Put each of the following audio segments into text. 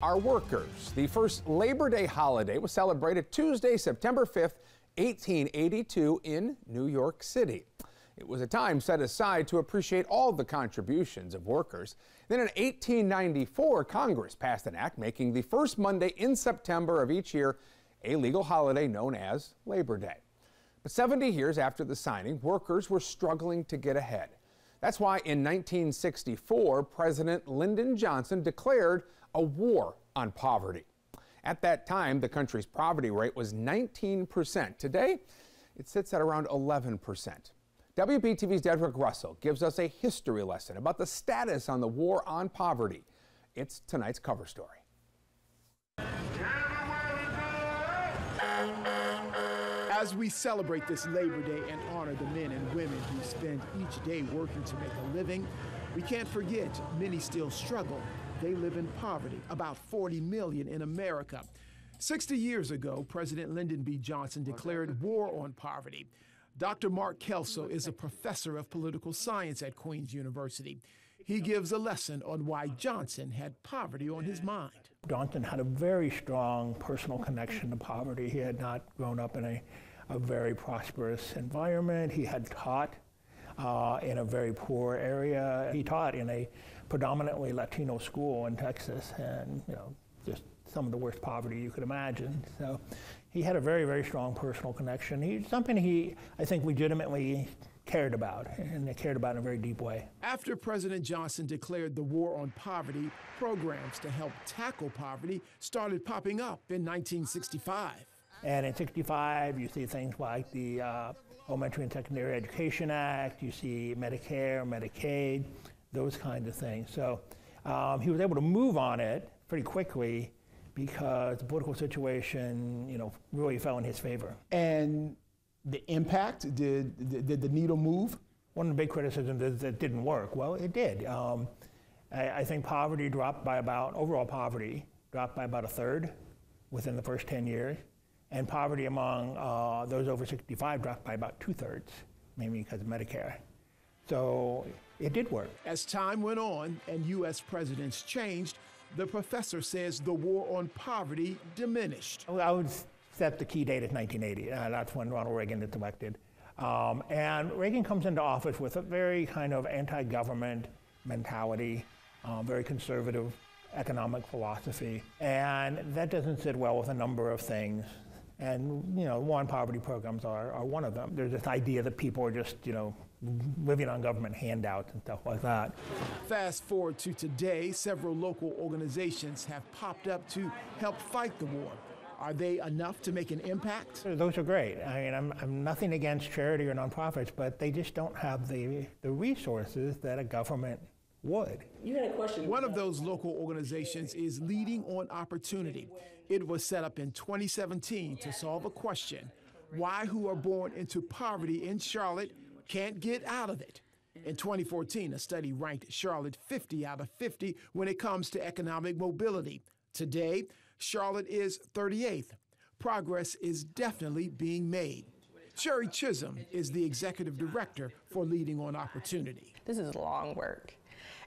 Our workers. The first Labor Day holiday was celebrated Tuesday, September 5th, 1882 in New York City. It was a time set aside to appreciate all the contributions of workers. Then in 1894, Congress passed an act making the first Monday in September of each year a legal holiday known as Labor Day. But 70 years after the signing, workers were struggling to get ahead. That's why in 1964, President Lyndon Johnson declared a war on poverty. At that time, the country's poverty rate was 19%. Today, it sits at around 11%. WBTV's Dedrick Russell gives us a history lesson about the status on the war on poverty. It's tonight's cover story. As we celebrate this Labor Day and honor the men and women who spend each day working to make a living, we can't forget many still struggle. They live in poverty, about 40 million in America. 60 years ago, President Lyndon B. Johnson declared war on poverty. Dr. Mark Kelso is a professor of political science at Queens University. He gives a lesson on why Johnson had poverty on his mind. Johnson had a very strong personal connection to poverty. He had not grown up in a a very prosperous environment. He had taught uh, in a very poor area. He taught in a predominantly Latino school in Texas, and you know, just some of the worst poverty you could imagine. So he had a very, very strong personal connection. He something he, I think, legitimately cared about, and cared about in a very deep way. After President Johnson declared the war on poverty, programs to help tackle poverty started popping up in 1965. And in 65, you see things like the uh, Elementary and Secondary Education Act, you see Medicare, Medicaid, those kinds of things. So um, he was able to move on it pretty quickly because the political situation, you know, really fell in his favor. And the impact, did, did the needle move? One of the big criticisms is that it didn't work. Well, it did. Um, I, I think poverty dropped by about, overall poverty dropped by about a third within the first 10 years and poverty among uh, those over 65 dropped by about two thirds, mainly because of Medicare. So it did work. As time went on and U.S. presidents changed, the professor says the war on poverty diminished. I would set the key date as 1980. Uh, that's when Ronald Reagan is elected. Um, and Reagan comes into office with a very kind of anti government mentality, um, very conservative economic philosophy. And that doesn't sit well with a number of things and, you know, war and poverty programs are, are one of them. There's this idea that people are just, you know, living on government handouts and stuff like that. Fast forward to today, several local organizations have popped up to help fight the war. Are they enough to make an impact? Those are great. I mean, I'm, I'm nothing against charity or nonprofits, but they just don't have the, the resources that a government would. You had a question. One of those local organizations is Leading on Opportunity. It was set up in 2017 to solve a question why who are born into poverty in Charlotte can't get out of it. In 2014, a study ranked Charlotte 50 out of 50 when it comes to economic mobility. Today, Charlotte is 38th. Progress is definitely being made. Sherri Chisholm is the executive director for Leading on Opportunity. This is long work.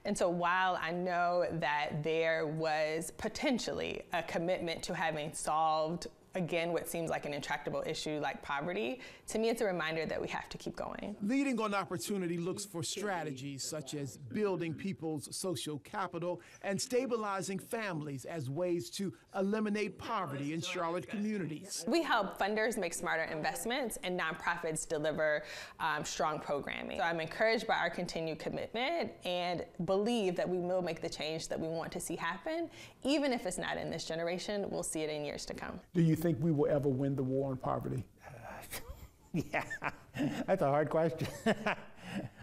And so while I know that there was potentially a commitment to having solved again what seems like an intractable issue like poverty, to me it's a reminder that we have to keep going. Leading on Opportunity looks for strategies such as building people's social capital and stabilizing families as ways to eliminate poverty in Charlotte communities. We help funders make smarter investments and nonprofits deliver um, strong programming. So I'm encouraged by our continued commitment and believe that we will make the change that we want to see happen. Even if it's not in this generation, we'll see it in years to come. Do you think we will ever win the war on poverty? yeah, that's a hard question.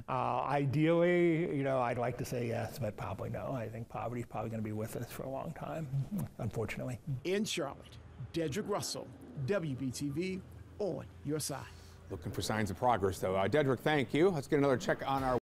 uh, ideally, you know, I'd like to say yes, but probably no. I think poverty is probably going to be with us for a long time, unfortunately. In Charlotte, Dedrick Russell, WBTV, on your side. Looking for signs of progress, though. Uh, Dedrick, thank you. Let's get another check on our